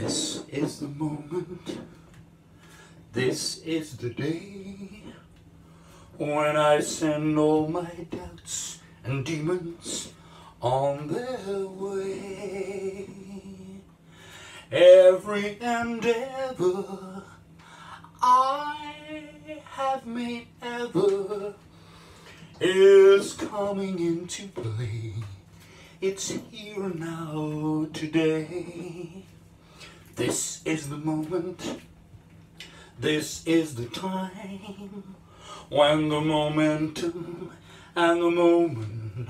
This is the moment, this is the day when I send all my doubts and demons on their way. Every endeavor I have made ever is coming into play. It's here now today. This is the moment. This is the time when the momentum and the moment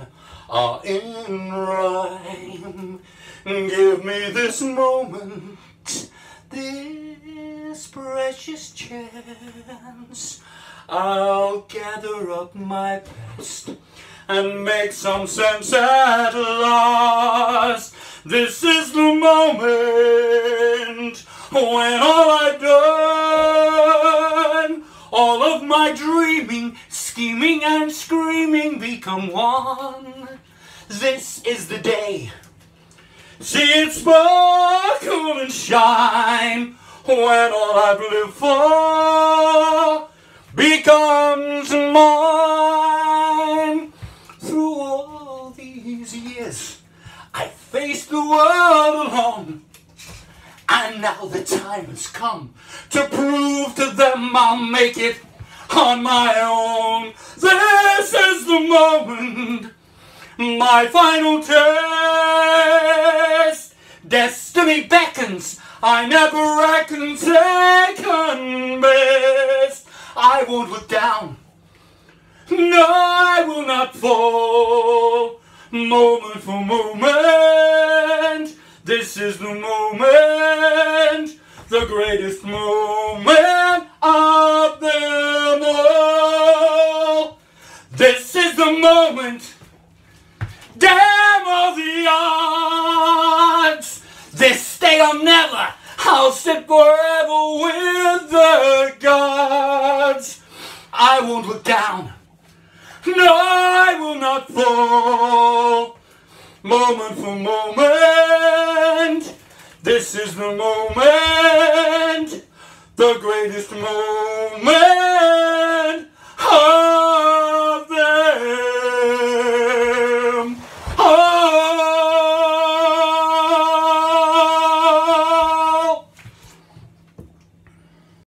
are in rhyme. Give me this moment, this precious chance. I'll gather up my best and make some sense at last. This is the moment when all I've done, all of my dreaming, scheming and screaming become one. This is the day. See it sparkle and shine when all I've lived for becomes mine. Through all these years, I faced the world now the time has come to prove to them I'll make it on my own. This is the moment, my final test. Destiny beckons, I never reckon second best. I won't look down. No, I will not fall. Moment for moment. This is the moment. The greatest moment of them all. This is the moment. Damn all the odds. This day or never. I'll sit forever with the gods. I won't look down. No, I will not fall. Moment for moment. This is the moment. The greatest moment.